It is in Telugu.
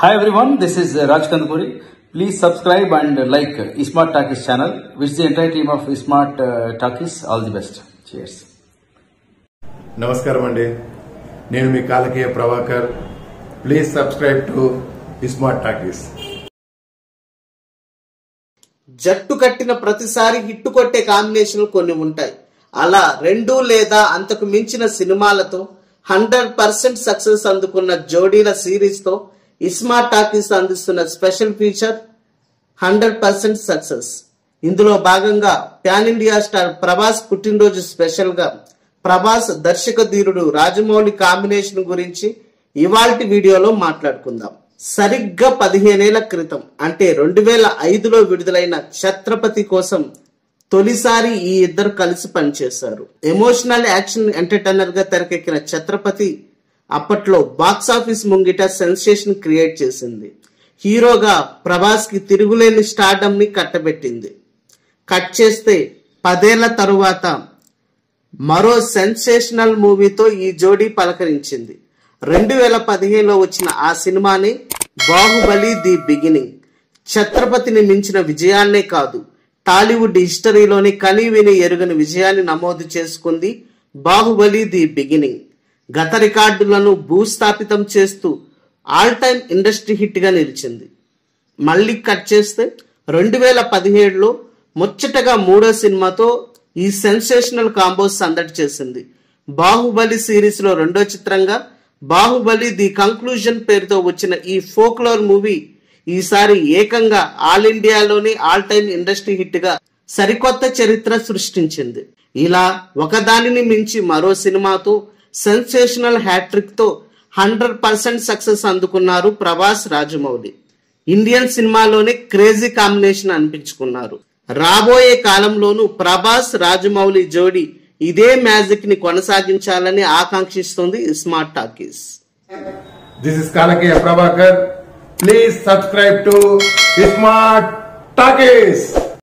Hi everyone this is Raj Kandukuri please subscribe and like iSmart Talkies channel which the entire team of iSmart Talkies all the best cheers నమస్కారం అండి. నేను మీ Kalakeya Prabhakar. Please subscribe to iSmart Talkies జట్టు కట్టిన ప్రతిసారి హిట్టు కొట్టే కాంబినేషన్లు కొన్ని ఉంటాయి. అలా రెండు లేదా అంతకు మించిన సినిమాలతో హండ్రెడ్ పర్సెంట్ సక్సెస్ అందుకున్న జోడీల సిరీస్తో తో ఇస్మార్ట్ టాకీస్ అందిస్తున్న special feature hundred percent success ఇందులో భాగంగా ప్యాన్ ఇండియా స్టార్ ప్రభాస్ పుట్టినరోజు స్పెషల్గా ప్రభాస్ దర్శక ధీరుడు రాజమౌళి కాంబినేషన్ గురించి ఇవాల్టి వీడియోలో మాట్లాడుకుందాం. సరిగ్గా పదిహేనేళ్ళ క్రితం అంటే రెండు వేల ఐదులో విడుదలైన ఛత్రపతి కోసం తొలిసారి ఈ ఇద్దరు కలిసి పనిచేశారు. ఎమోషనల్ యాక్షన్ ఎంటర్టైనర్గా తెరకెక్కిన ఛత్రపతి అప్పట్లో బాక్సాఫీస్ ముంగిట సెన్సేషన్ క్రియేట్ చేసింది. హీరోగా ప్రభాస్కి తిరుగులేని స్టార్డమ్ని కట్టబెట్టింది. కట్ చేస్తే పదేళ్ళ తరువాత మరో సెన్సేషనల్ మూవీతో ఈ జోడీ పలకరించింది. రెండు వేల పదిహేనులో వచ్చిన ఆ సినిమాని బాహుబలి ది బిగినింగ్. ఛత్రపతిని మించిన విజయాన్నే కాదు టాలీవుడ్ హిస్టరీలోని కని విని ఎరుగని విజయాన్ని నమోదు చేసుకుంది బాహుబలి ది బిగినింగ్. గత రికార్డులను భూస్థాపితం చేస్తూ ఆల్ టైమ్ ఇండస్ట్రీ హిట్గా నిలిచింది. మళ్ళీ కట్ చేస్తే రెండు వేల పదిహేడులో ముచ్చటగా మూడో సినిమాతో ఈ సెన్సేషనల్ కాంబోస్ సందడి చేసింది. బాహుబలి సిరీస్లో రెండో చిత్రంగా బాహుబలి ది కంక్లూజన్ పేరుతో వచ్చిన ఈ ఫోక్లోర్ మూవీ ఈసారి ఏకంగా ఆల్ ఇండియాలోని ఆల్ టైమ్ ఇండస్ట్రీ హిట్గా సరికొత్త చరిత్ర సృష్టించింది. ఇలా ఒకదానిని మించి మరో సినిమాతో సెన్సేషనల్ హ్యాట్రిక్తో హండ్రెడ్ పర్సెంట్ సక్సెస్ అందుకున్నారు ప్రభాస్ రాజమౌళి. ఇండియన్ సినిమాలోనే క్రేజీ కాంబినేషన్ అనిపించుకున్నారు. రాబోయే కాలంలోనూ ప్రభాస్ రాజమౌళి జోడి ఇదే మ్యాజిక్ని కొనసాగించాలని ఆకాంక్షిస్తుంది Smart Talkies. This is Kalakeya Prabhakar please subscribe to Smart Talkies